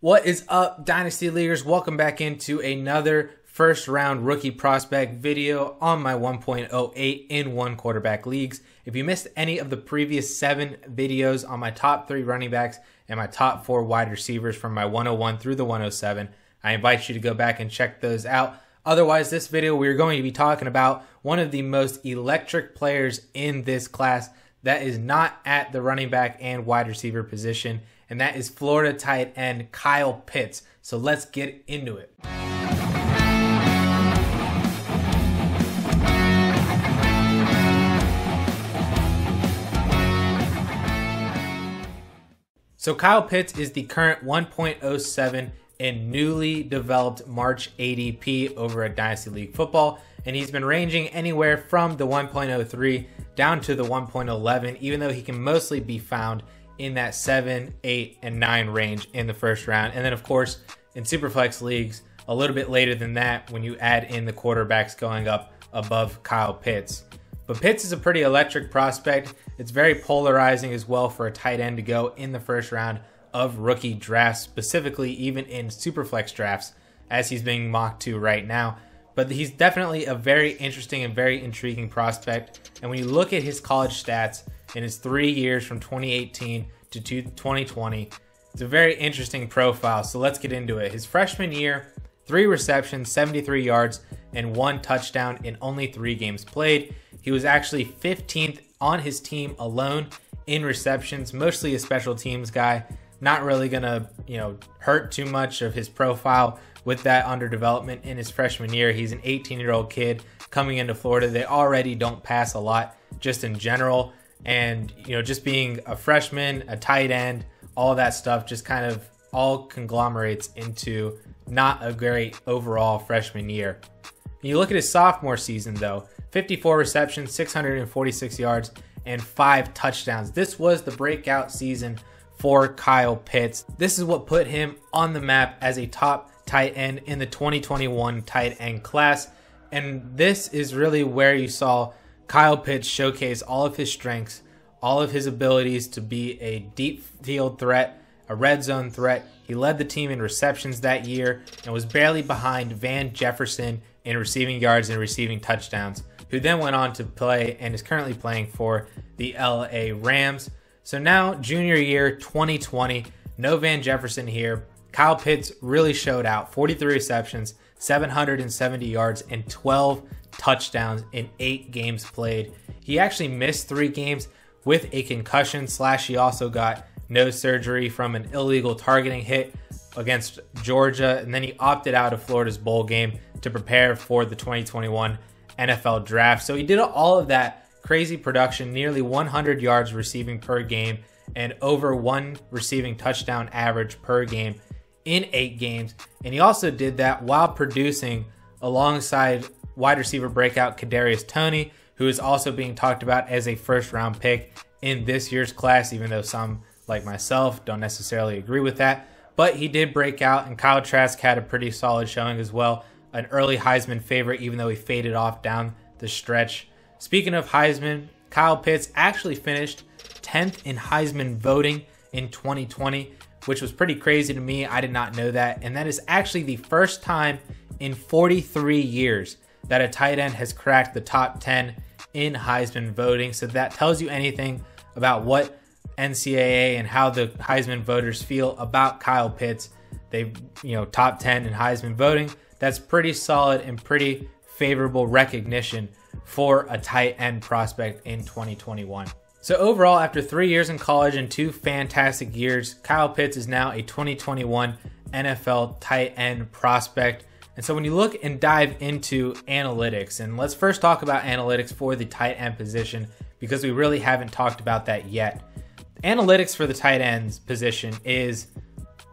What is up, Dynasty Leaguers? Welcome back into another first round rookie prospect video on my 1.08 in one quarterback leagues. If you missed any of the previous seven videos on my top three running backs and my top four wide receivers from my 101 through the 107, I invite you to go back and check those out. Otherwise, this video we're going to be talking about one of the most electric players in this class that is not at the running back and wide receiver position and that is Florida tight end Kyle Pitts. So let's get into it. So Kyle Pitts is the current 1.07 in newly developed March ADP over at Dynasty League Football, and he's been ranging anywhere from the 1.03 down to the 1.11, even though he can mostly be found in that seven, eight, and nine range in the first round. And then, of course, in Superflex leagues, a little bit later than that when you add in the quarterbacks going up above Kyle Pitts. But Pitts is a pretty electric prospect. It's very polarizing as well for a tight end to go in the first round of rookie drafts, specifically even in Superflex drafts, as he's being mocked to right now. But he's definitely a very interesting and very intriguing prospect. And when you look at his college stats, in his three years from 2018 to 2020. It's a very interesting profile, so let's get into it. His freshman year, three receptions, 73 yards, and one touchdown in only three games played. He was actually 15th on his team alone in receptions, mostly a special teams guy. Not really gonna, you know, hurt too much of his profile with that under development in his freshman year. He's an 18 year old kid coming into Florida. They already don't pass a lot just in general and you know just being a freshman a tight end all that stuff just kind of all conglomerates into not a great overall freshman year. You look at his sophomore season though 54 receptions 646 yards and five touchdowns. This was the breakout season for kyle pitts. This is what put him on the map as a top tight end in the 2021 tight end class and this is really where you saw Kyle Pitts showcased all of his strengths, all of his abilities to be a deep field threat, a red zone threat. He led the team in receptions that year and was barely behind Van Jefferson in receiving yards and receiving touchdowns, who then went on to play and is currently playing for the LA Rams. So now, junior year 2020, no Van Jefferson here. Kyle Pitts really showed out 43 receptions, 770 yards, and 12 touchdowns in eight games played. He actually missed three games with a concussion, slash, he also got nose surgery from an illegal targeting hit against Georgia, and then he opted out of Florida's bowl game to prepare for the 2021 NFL draft. So he did all of that crazy production, nearly 100 yards receiving per game, and over one receiving touchdown average per game in eight games. And he also did that while producing alongside wide receiver breakout Kadarius Toney, who is also being talked about as a first round pick in this year's class, even though some like myself don't necessarily agree with that. But he did break out, and Kyle Trask had a pretty solid showing as well. An early Heisman favorite, even though he faded off down the stretch. Speaking of Heisman, Kyle Pitts actually finished 10th in Heisman voting in 2020, which was pretty crazy to me. I did not know that. And that is actually the first time in 43 years that a tight end has cracked the top 10 in Heisman voting. So that tells you anything about what NCAA and how the Heisman voters feel about Kyle Pitts. They, you know, top 10 in Heisman voting. That's pretty solid and pretty favorable recognition for a tight end prospect in 2021. So overall, after three years in college and two fantastic years, Kyle Pitts is now a 2021 NFL tight end prospect. And so when you look and dive into analytics, and let's first talk about analytics for the tight end position because we really haven't talked about that yet. Analytics for the tight ends position is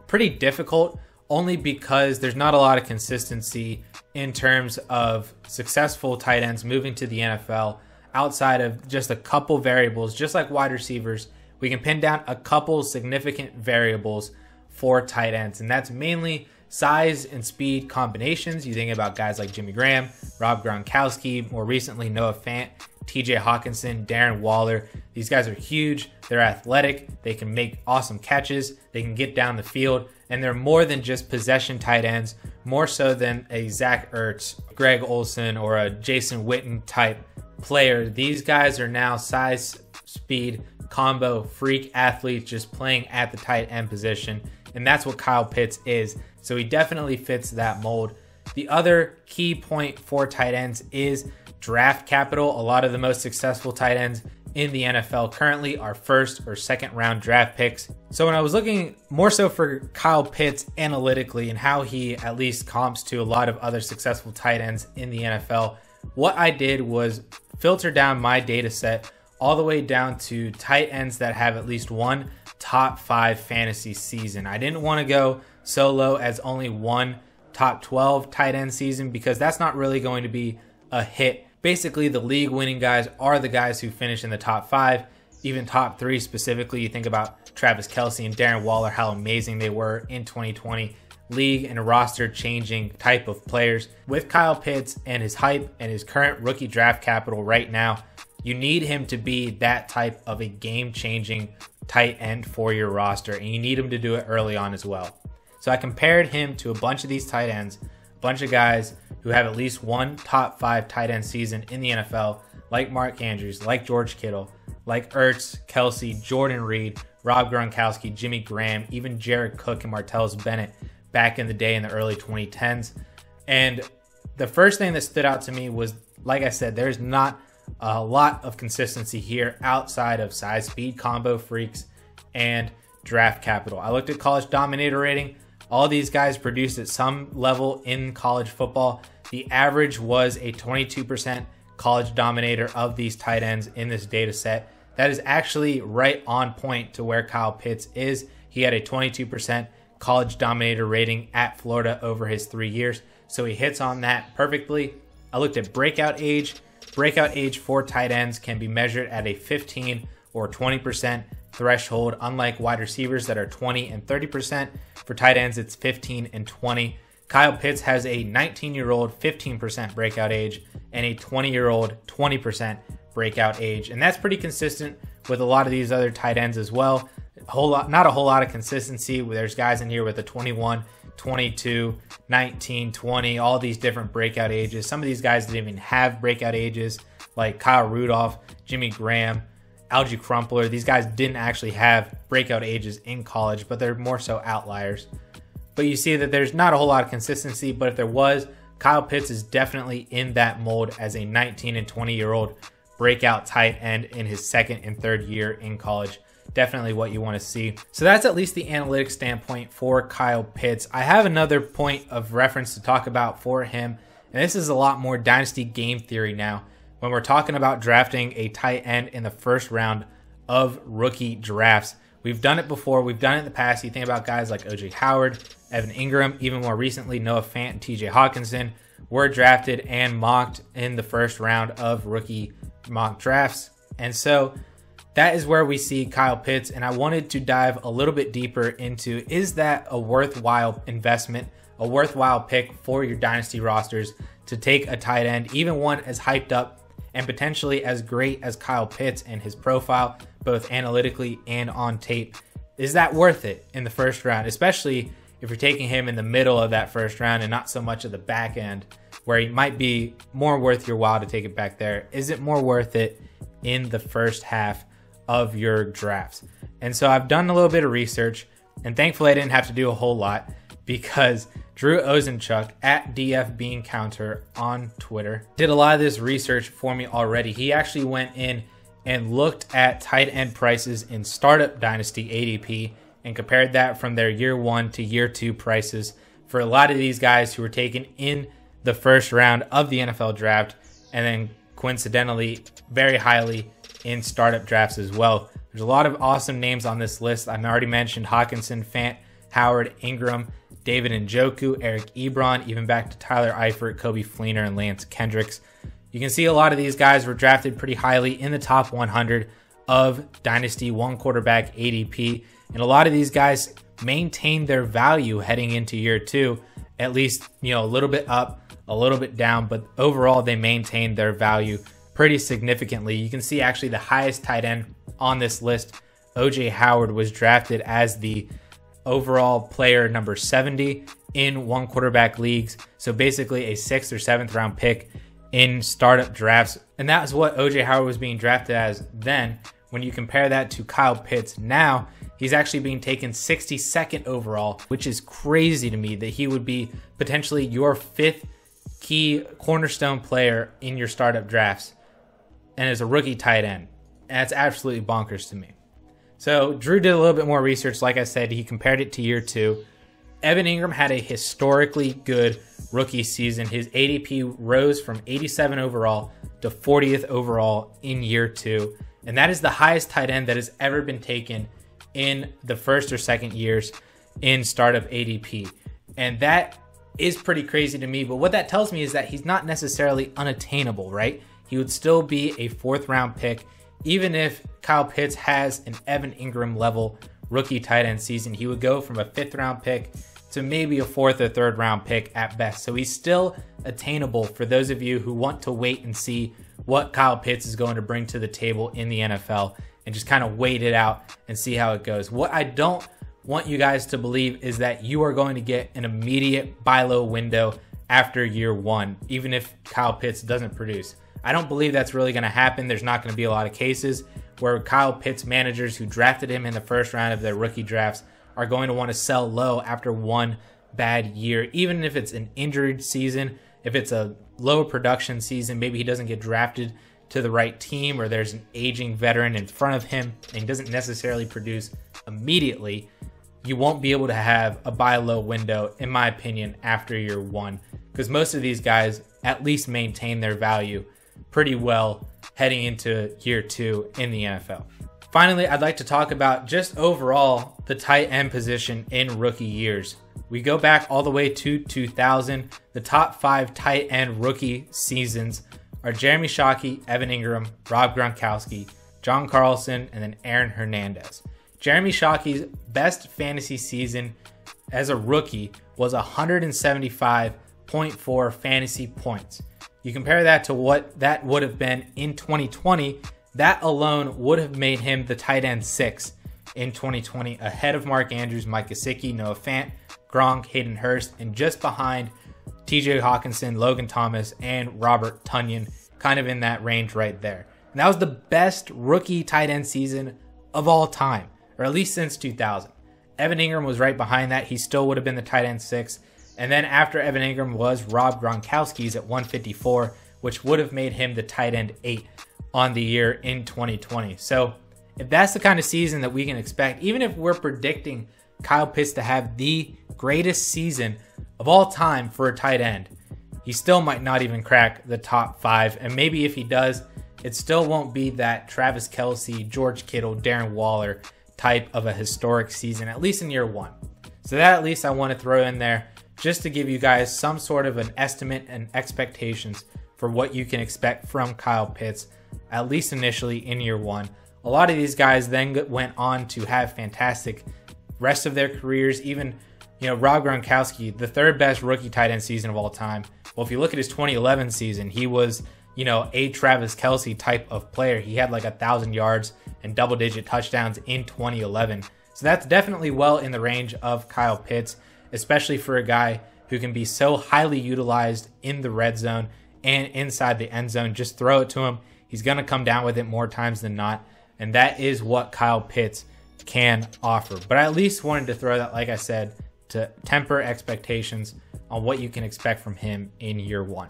pretty difficult only because there's not a lot of consistency in terms of successful tight ends moving to the NFL outside of just a couple variables, just like wide receivers. We can pin down a couple significant variables for tight ends, and that's mainly size and speed combinations. You think about guys like Jimmy Graham, Rob Gronkowski, more recently Noah Fant, TJ Hockenson, Darren Waller. These guys are huge. They're athletic. They can make awesome catches. They can get down the field. and they're more than just possession tight ends, more so than a Zach Ertz, Greg Olsen, or a Jason Witten type player. These guys are now size, speed, combo, freak athletes just playing at the tight end position. And that's what Kyle Pitts is. So he definitely fits that mold. The other key point for tight ends is draft capital. A lot of the most successful tight ends in the NFL currently are first or second round draft picks. So when I was looking more so for Kyle Pitts analytically and how he at least comps to a lot of other successful tight ends in the NFL, what I did was filter down my data set all the way down to tight ends that have at least one top five fantasy season. I didn't want to go so low as only one top 12 tight end season because that's not really going to be a hit basically the league winning guys are the guys who finish in the top five, even top three specifically. You think about Travis Kelce and Darren Waller, how amazing they were in 2020. League and roster changing type of players. With Kyle Pitts and his hype and his current rookie draft capital right now, you need him to be that type of a game changing tight end for your roster, and you need him to do it early on as well. So I compared him to a bunch of these tight ends a bunch of guys who have at least one top five tight end season in the NFL, like Mark Andrews, like George Kittle, like Ertz, Kelce, Jordan Reed, Rob Gronkowski, Jimmy Graham, even Jared Cook and Martellus Bennett back in the day in the early 2010s. And the first thing that stood out to me was, like I said, there's not a lot of consistency here outside of size speed combo freaks and draft capital. I looked at college dominator rating. All these guys produced at some level in college football. The average was a 22% college dominator of these tight ends in this data set. That is actually right on point to where Kyle Pitts is. He had a 22% college dominator rating at Florida over his three years. So he hits on that perfectly. I looked at breakout age. Breakout age for tight ends can be measured at a 15 or 20% threshold, unlike wide receivers that are 20 and 30%. For tight ends, it's 15 and 20. Kyle Pitts has a 19 year old 15% breakout age and a 20 year old 20% breakout age. And that's pretty consistent with a lot of these other tight ends as well. A whole lot, not a whole lot of consistency. There's guys in here with a 21, 22, 19, 20, all these different breakout ages. Some of these guys didn't even have breakout ages, like Kyle Rudolph, Jimmy Graham, Alge Crumpler. These guys didn't actually have breakout ages in college, but they're more so outliers. But you see that there's not a whole lot of consistency, but if there was, Kyle Pitts is definitely in that mold as a 19 and 20 year old breakout tight end in his second and third year in college. Definitely what you want to see. So that's at least the analytics standpoint for Kyle Pitts. I have another point of reference to talk about for him, and this is a lot more dynasty game theory now when we're talking about drafting a tight end in the first round of rookie drafts. We've done it before. We've done it in the past. You think about guys like OJ Howard, Evan Engram, even more recently, Noah Fant and TJ Hockenson were drafted and mocked in the first round of rookie mock drafts. And so that is where we see Kyle Pitts. And I wanted to dive a little bit deeper into is that a worthwhile investment, a worthwhile pick for your dynasty rosters to take a tight end, even one as hyped up and potentially as great as Kyle Pitts and his profile, both analytically and on tape. Is that worth it in the first round, especially if you're taking him in the middle of that first round and not so much at the back end, where he might be more worth your while to take it back there? Is it more worth it in the first half of your drafts? And so I've done a little bit of research, and thankfully I didn't have to do a whole lot because Drew Ozenchuk at DF Bean Counter on Twitter did a lot of this research for me already. He actually went in and looked at tight end prices in Startup Dynasty ADP and compared that from their year one to year two prices for a lot of these guys who were taken in the first round of the NFL draft and then coincidentally very highly in startup drafts as well. There's a lot of awesome names on this list. I've already mentioned Hockenson, Fant, Howard, Engram, David Njoku, Eric Ebron, even back to Tyler Eifert, Coby Fleener, and Lance Kendricks. You can see a lot of these guys were drafted pretty highly in the top 100 of Dynasty one quarterback ADP. And a lot of these guys maintained their value heading into year two, at least, you know, a little bit up, a little bit down, but overall they maintained their value pretty significantly. You can see actually the highest tight end on this list, OJ Howard, was drafted as the overall player number 70 in one quarterback leagues. So basically a sixth or seventh round pick in startup drafts. And that was what OJ Howard was being drafted as then. When you compare that to Kyle Pitts now, he's actually being taken 62nd overall, which is crazy to me that he would be potentially your fifth key cornerstone player in your startup drafts and as a rookie tight end. And that's absolutely bonkers to me. So Drew did a little bit more research. Like I said, he compared it to year two. Evan Engram had a historically good rookie season. His ADP rose from 87 overall to 40th overall in year two. And that is the highest tight end that has ever been taken in the first or second years in startup ADP. And that is pretty crazy to me. But what that tells me is that he's not necessarily unattainable, right? He would still be a fourth round pick even if Kyle Pitts has an Evan Engram level rookie tight end season, he would go from a fifth round pick to maybe a fourth or third round pick at best. So he's still attainable for those of you who want to wait and see what Kyle Pitts is going to bring to the table in the NFL and just kind of wait it out and see how it goes. What I don't want you guys to believe is that you are going to get an immediate buy low window after year one, even if Kyle Pitts doesn't produce. I don't believe that's really going to happen. There's not going to be a lot of cases where Kyle Pitts managers who drafted him in the first round of their rookie drafts are going to want to sell low after one bad year, even if it's an injured season, if it's a low production season, maybe he doesn't get drafted to the right team or there's an aging veteran in front of him and he doesn't necessarily produce immediately, you won't be able to have a buy low window, in my opinion, after year one, because most of these guys at least maintain their value pretty well heading into year two in the NFL. Finally, I'd like to talk about just overall the tight end position in rookie years. We go back all the way to 2000. The top five tight end rookie seasons are Jeremy Shockey, Evan Engram, Rob Gronkowski, John Carlson, and then Aaron Hernandez. Jeremy Shockey's best fantasy season as a rookie was 175.4 fantasy points. You compare that to what that would have been in 2020, that alone would have made him the tight end six in 2020, ahead of Mark Andrews, Mike Gesicki, Noah Fant, Gronk, Hayden Hurst, and just behind TJ Hockenson, Logan Thomas, and Robert Tonyan, kind of in that range right there. And that was the best rookie tight end season of all time, or at least since 2000. Evan Engram was right behind that. He still would have been the tight end six. And then after Evan Engram was Rob Gronkowski's at 154, which would have made him the tight end eight on the year in 2020. So if that's the kind of season that we can expect, even if we're predicting Kyle Pitts to have the greatest season of all time for a tight end, he still might not even crack the top five. And maybe if he does, it still won't be that Travis Kelce, George Kittle, Darren Waller type of a historic season, at least in year one. So that at least I want to throw in there just to give you guys some sort of an estimate and expectations for what you can expect from Kyle Pitts, at least initially in year one. A lot of these guys then went on to have fantastic rest of their careers. Even, you know, Rob Gronkowski, the third best rookie tight end season of all time. Well, if you look at his 2011 season, he was, you know, a Travis Kelce type of player. He had like a thousand yards and double digit touchdowns in 2011. So that's definitely well in the range of Kyle Pitts especially for a guy who can be so highly utilized in the red zone and inside the end zone. Just throw it to him. He's going to come down with it more times than not. And that is what Kyle Pitts can offer. But I at least wanted to throw that, like I said, to temper expectations on what you can expect from him in year one.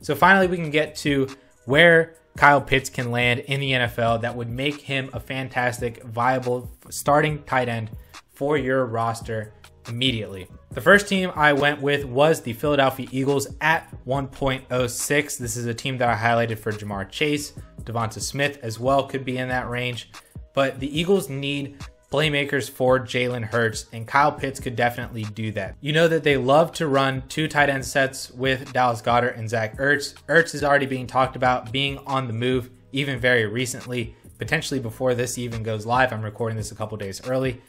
So finally, we can get to where Kyle Pitts can land in the NFL that would make him a fantastic, viable starting tight end for your roster immediately. The first team I went with was the Philadelphia Eagles at 1.06. This is a team that I highlighted for Ja'Marr Chase, Devonta Smith as well could be in that range. But the Eagles need playmakers for Jalen Hurts, and Kyle Pitts could definitely do that. You know that they love to run two tight end sets with Dallas Goedert and Zach Ertz. Ertz is already being talked about being on the move, even very recently, potentially before this even goes live. I'm recording this a couple days early.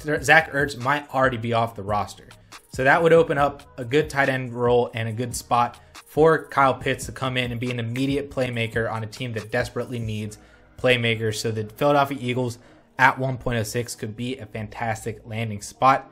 Zach Ertz might already be off the roster. So that would open up a good tight end role and a good spot for Kyle Pitts to come in and be an immediate playmaker on a team that desperately needs playmakers. So the Philadelphia Eagles at 1.06 could be a fantastic landing spot.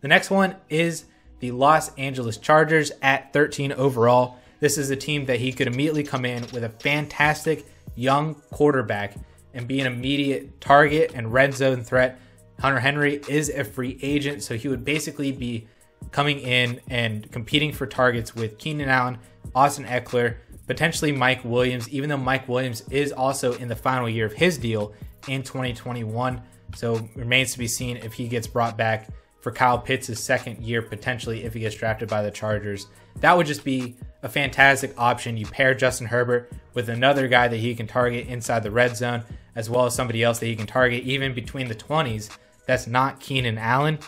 The next one is the Los Angeles Chargers at 13 overall. This is a team that he could immediately come in with a fantastic young quarterback and be an immediate target and red zone threat. Hunter Henry is a free agent, so he would basically be coming in and competing for targets with Keenan Allen, Austin Ekeler, potentially Mike Williams, even though Mike Williams is also in the final year of his deal in 2021. So remains to be seen if he gets brought back for Kyle Pitts' second year, potentially if he gets drafted by the Chargers. That would just be a fantastic option. You pair Justin Herbert with another guy that he can target inside the red zone, as well as somebody else that he can target even between the 20s. That's not Keenan Allen.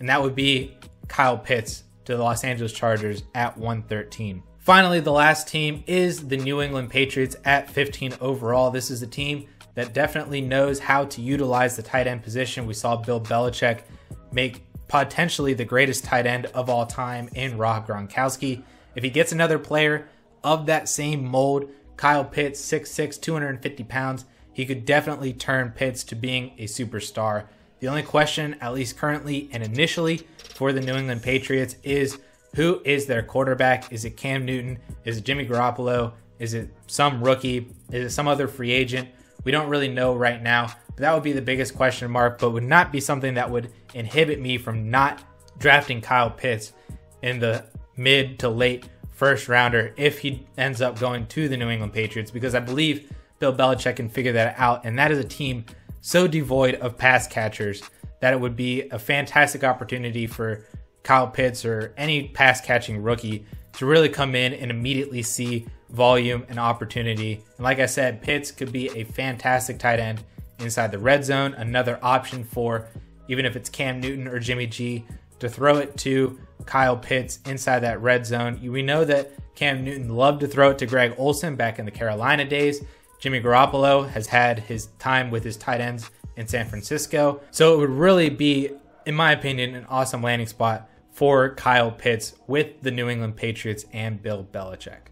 And that would be Kyle Pitts to the Los Angeles Chargers at 113. Finally, the last team is the New England Patriots at 15 overall. This is a team that definitely knows how to utilize the tight end position. We saw Bill Belichick make potentially the greatest tight end of all time in Rob Gronkowski. If he gets another player of that same mold, Kyle Pitts, 6'6, 250 pounds, he could definitely turn Pitts to being a superstar. The only question, at least currently and initially, for the New England Patriots is who is their quarterback? Is it Cam Newton? Is it Jimmy Garoppolo? Is it some rookie? Is it some other free agent? We don't really know right now. But that would be the biggest question mark, but would not be something that would inhibit me from not drafting Kyle Pitts in the mid to late first rounder if he ends up going to the New England Patriots because I believe Bill Belichick can figure that out. And that is a team so devoid of pass catchers that it would be a fantastic opportunity for Kyle Pitts or any pass catching rookie to really come in and immediately see volume and opportunity. And like I said, Pitts could be a fantastic tight end inside the red zone, another option for even if it's Cam Newton or Jimmy G to throw it to Kyle Pitts inside that red zone. We know that Cam Newton loved to throw it to Greg Olsen back in the Carolina days. Jimmy Garoppolo has had his time with his tight ends in San Francisco. So it would really be, in my opinion, an awesome landing spot for Kyle Pitts with the New England Patriots and Bill Belichick.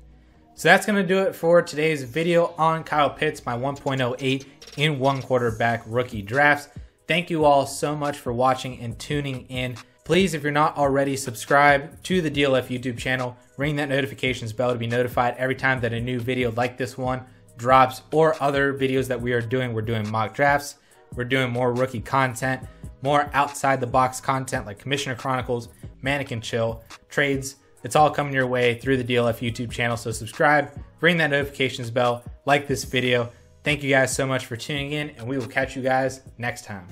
So that's going to do it for today's video on Kyle Pitts, my 1.08 in one quarterback rookie drafts. Thank you all so much for watching and tuning in. Please, if you're not already, subscribe to the DLF YouTube channel. Ring that notifications bell to be notified every time that a new video like this one drops or other videos that we are doing. We're doing mock drafts. We're doing more rookie content, more outside the box content like Commissioner Chronicles, Mannequin Chill, trades. It's all coming your way through the DLF YouTube channel. So subscribe, ring that notifications bell, like this video. Thank you guys so much for tuning in, and we will catch you guys next time.